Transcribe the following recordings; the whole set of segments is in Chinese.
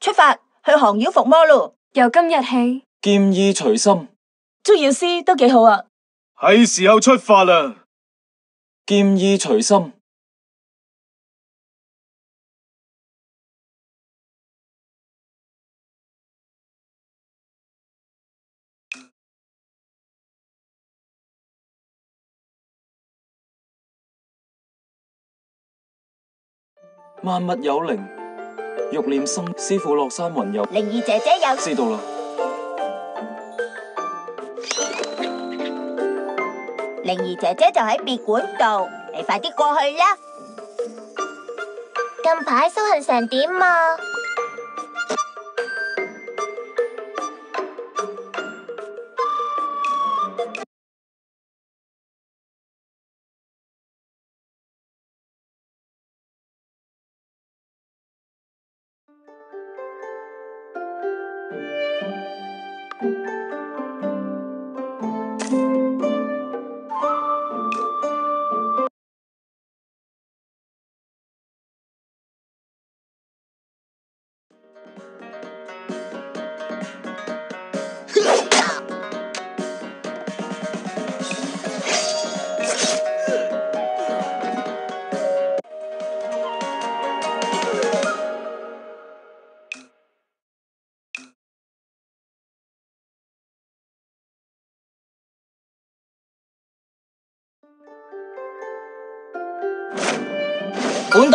出发去降妖伏魔路，由今日起剑意随心，捉妖师都几好啊！系时候出发啦！剑意随心，万物有灵。玉念心，师傅落山云游。灵儿姐姐有知道啦，灵儿姐姐就喺别馆度，你快啲过去啦。近排修行成点啊？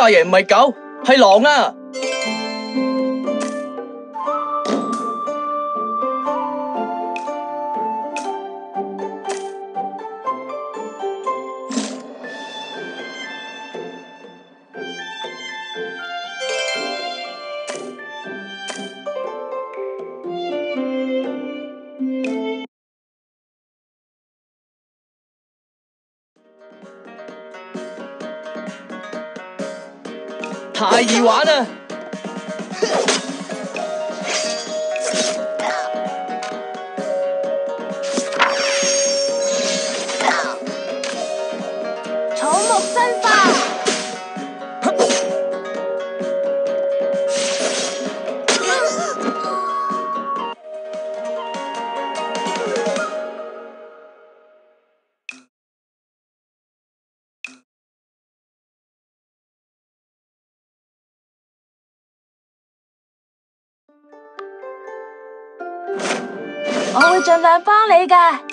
大爷唔系狗，系狼啊。太易玩啦！草木生花。帮你嘅。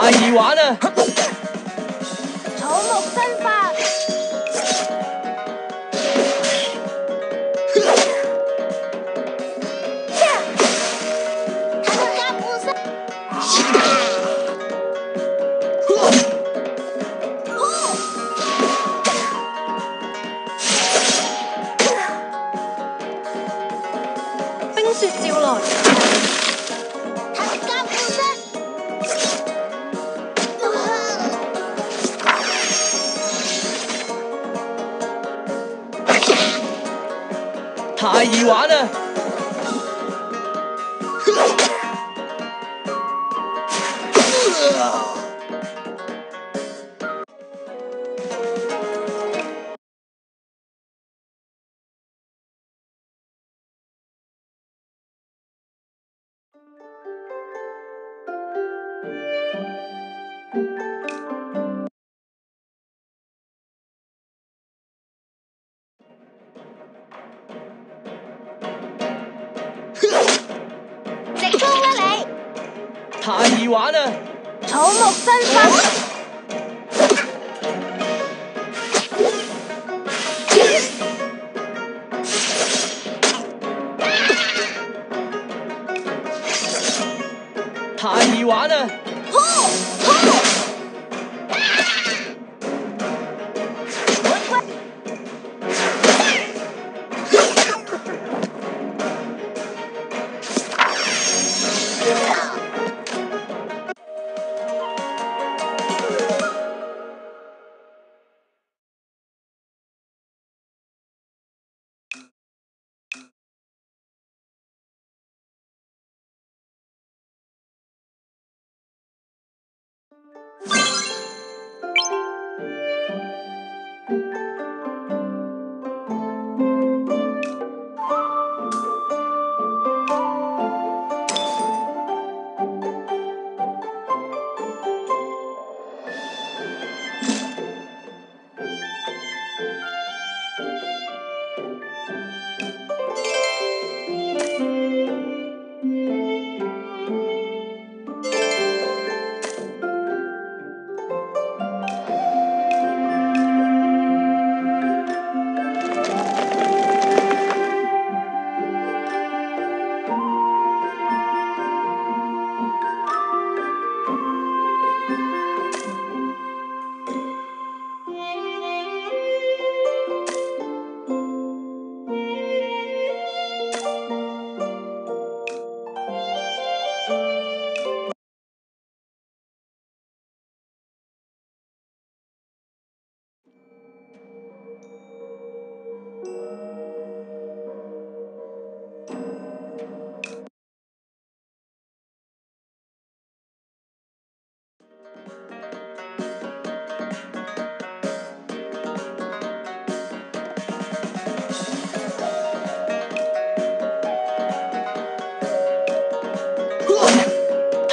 太好玩啦！草木生发。啊！吼！好。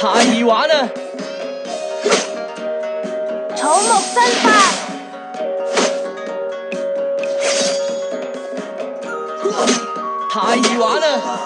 太易玩啦！草木生发，太易玩了。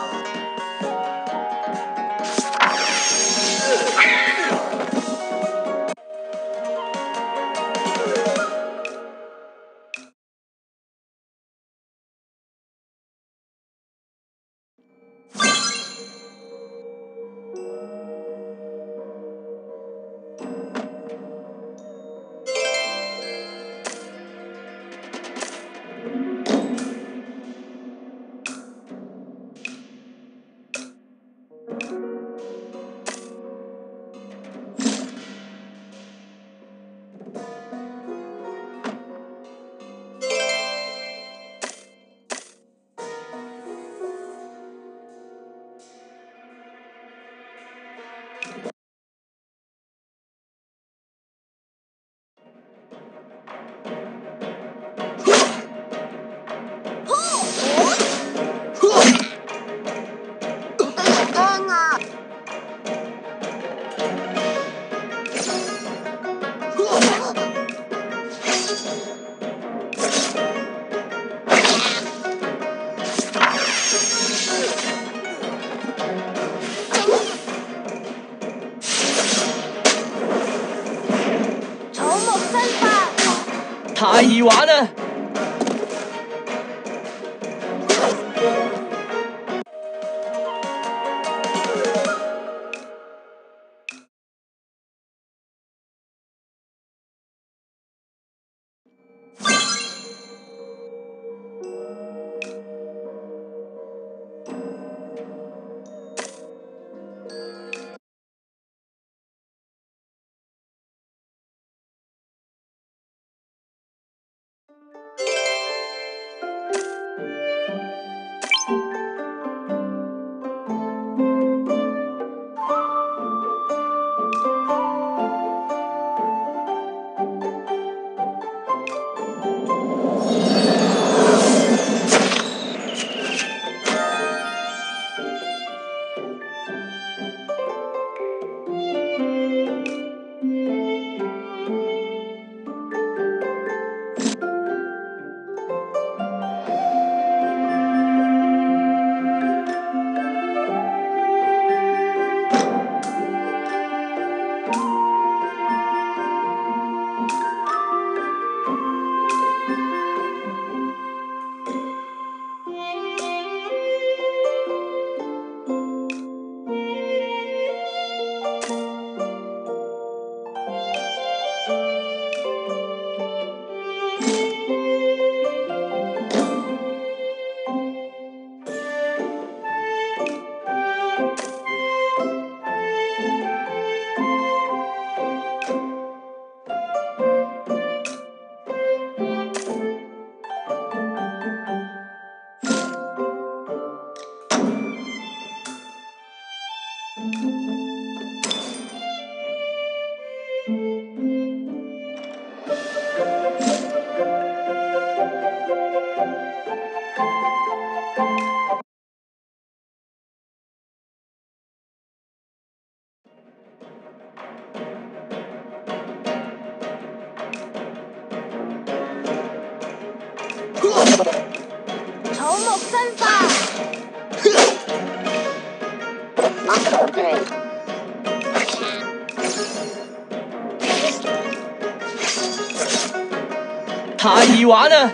太易玩啊！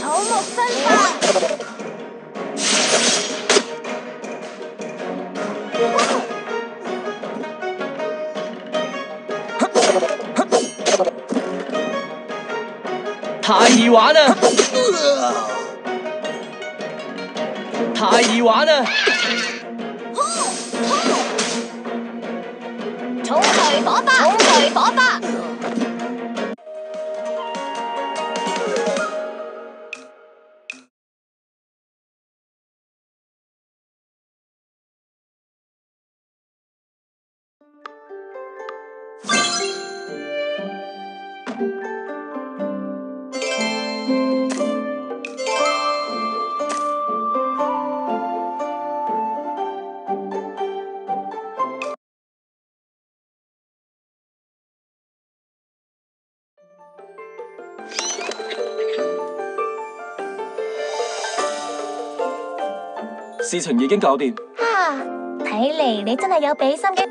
好，我分啦！太易玩啊！太易玩啊！火锤火花，火锤火花。事情已经搞掂。哈！睇嚟你真系有俾心机。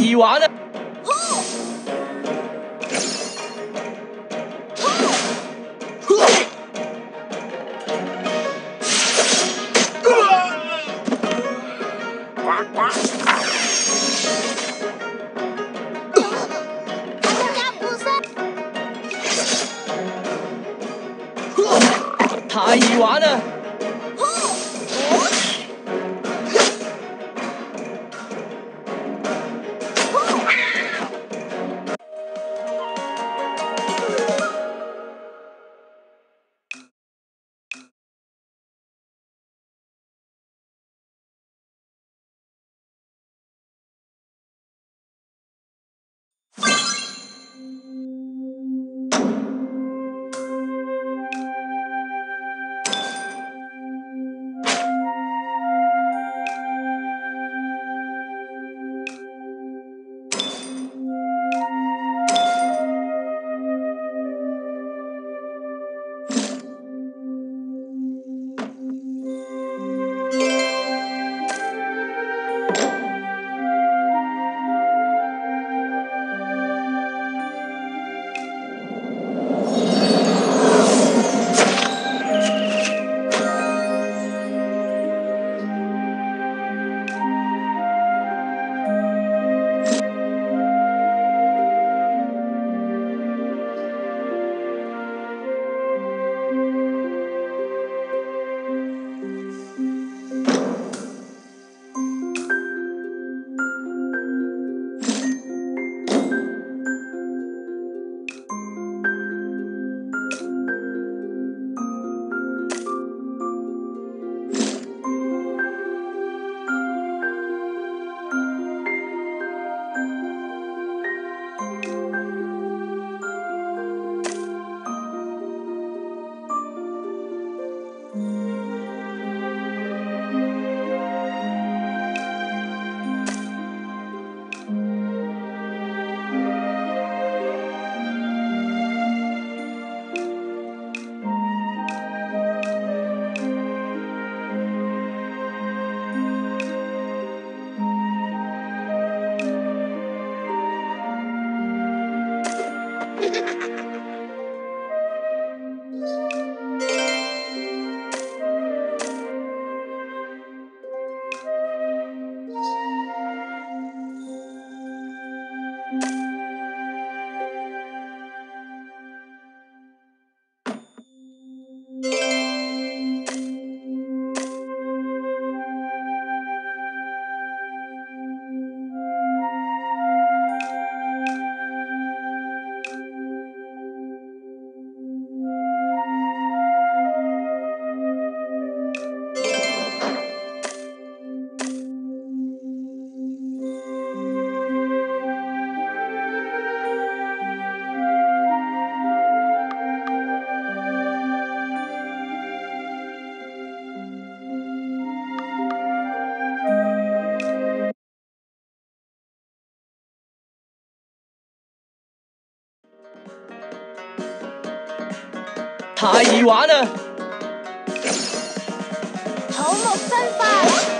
易玩啊！太易玩啊！大易玩啊，草木生髮。